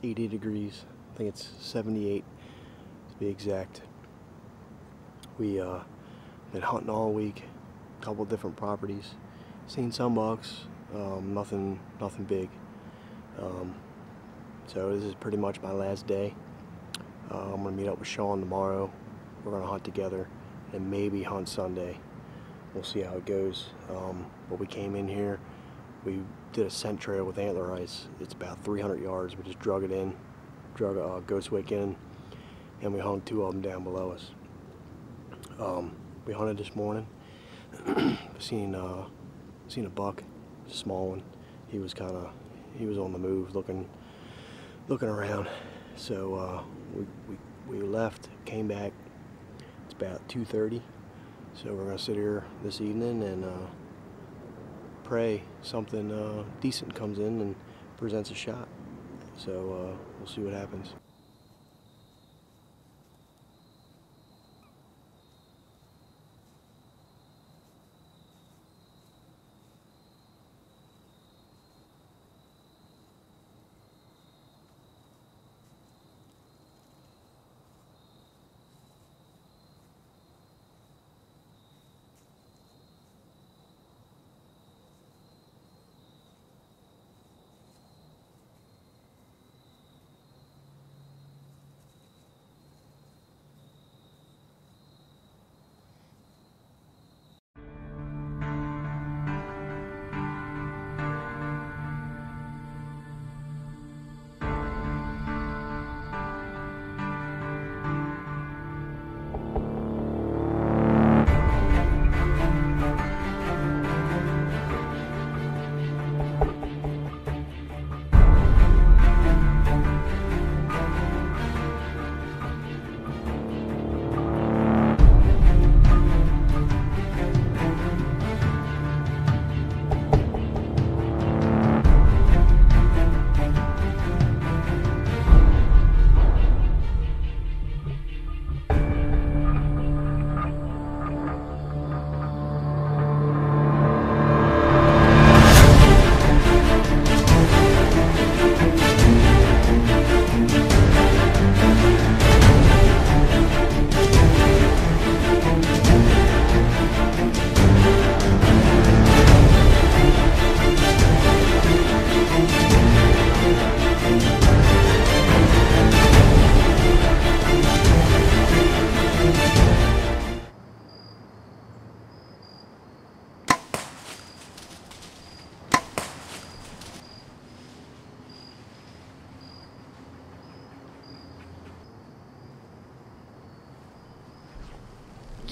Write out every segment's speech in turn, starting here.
80 degrees. I think it's 78 to be exact. We uh, been hunting all week, a couple different properties. Seen some bucks, um, nothing, nothing big. Um, so this is pretty much my last day. Uh, I'm gonna meet up with Sean tomorrow. We're gonna hunt together and maybe hunt Sunday. We'll see how it goes. Um, but we came in here, we did a scent trail with antler ice. It's about 300 yards. We just drug it in, drug a uh, ghost wick in, and we hung two of them down below us. Um, we hunted this morning. seen uh, seen a buck, small one. He was kind of he was on the move, looking looking around. So uh, we, we we left, came back. It's about 2:30. So we're gonna sit here this evening and uh, pray something uh, decent comes in and presents a shot. So uh, we'll see what happens.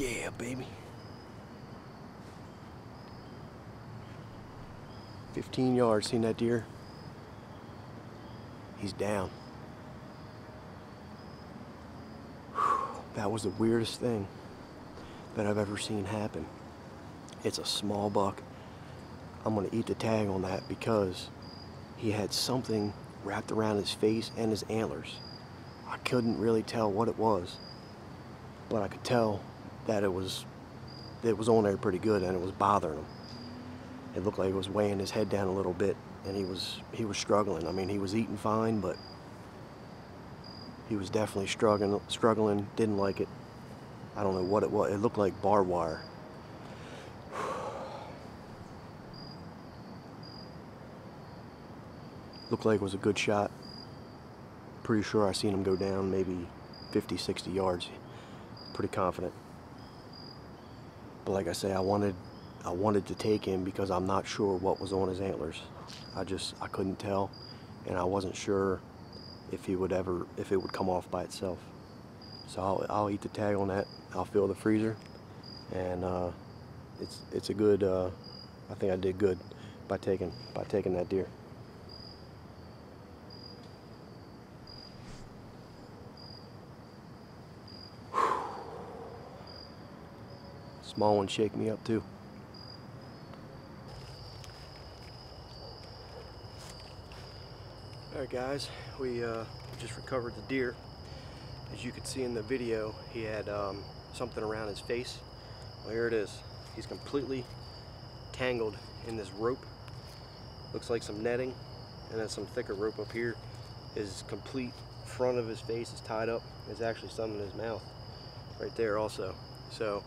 Yeah, baby. 15 yards, seen that deer? He's down. Whew, that was the weirdest thing that I've ever seen happen. It's a small buck. I'm gonna eat the tag on that because he had something wrapped around his face and his antlers. I couldn't really tell what it was, but I could tell that it was it was on there pretty good and it was bothering him. It looked like it was weighing his head down a little bit and he was he was struggling. I mean, he was eating fine, but he was definitely struggling struggling, didn't like it. I don't know what it was. It looked like barbed wire. looked like it was a good shot. Pretty sure I seen him go down maybe 50, 60 yards. Pretty confident. But like I say, I wanted I wanted to take him because I'm not sure what was on his antlers. I just I couldn't tell, and I wasn't sure if he would ever if it would come off by itself. So I'll, I'll eat the tag on that. I'll fill the freezer, and uh, it's it's a good. Uh, I think I did good by taking by taking that deer. Small ones shake me up too. Alright guys, we uh, just recovered the deer. As you could see in the video, he had um, something around his face. Well here it is. He's completely tangled in this rope. Looks like some netting and then some thicker rope up here. his complete front of his face is tied up. There's actually some in his mouth right there also. So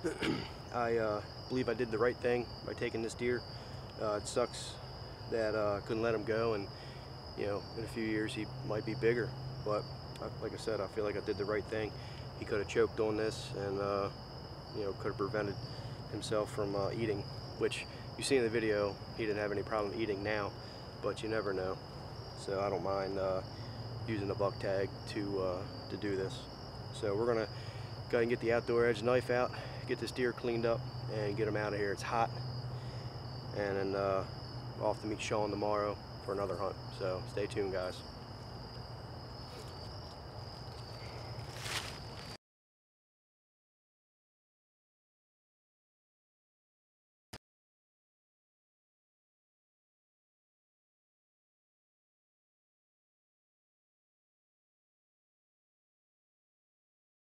I uh, believe I did the right thing by taking this deer. Uh, it sucks that uh, I couldn't let him go and you know in a few years he might be bigger. But I, like I said I feel like I did the right thing. He could have choked on this and uh, you know could have prevented himself from uh, eating which you see in the video he didn't have any problem eating now but you never know. So I don't mind uh, using a buck tag to uh, to do this. So we're gonna go ahead and get the outdoor edge knife out get this deer cleaned up and get him out of here it's hot and then uh, off to meet Sean tomorrow for another hunt. So stay tuned, guys.